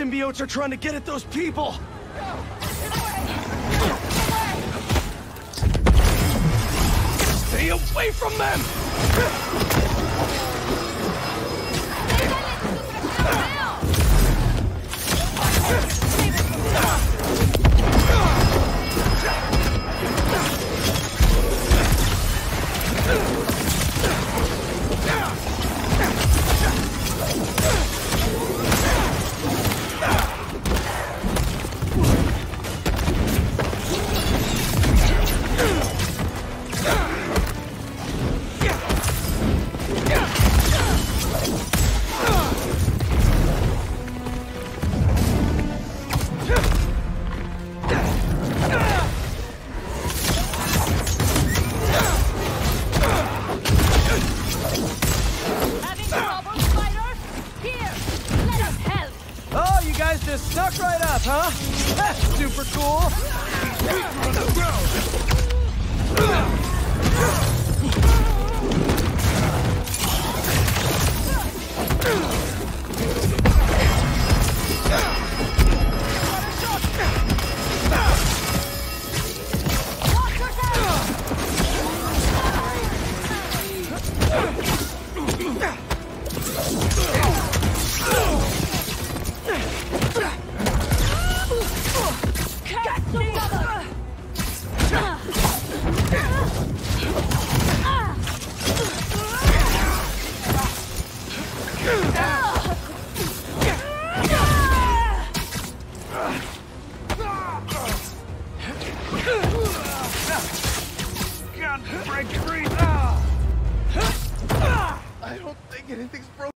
symbiotes are trying to get at those people! Stay away from them! You guys just snuck right up, huh? That's super cool! Free! Ah! I don't think anything's broken.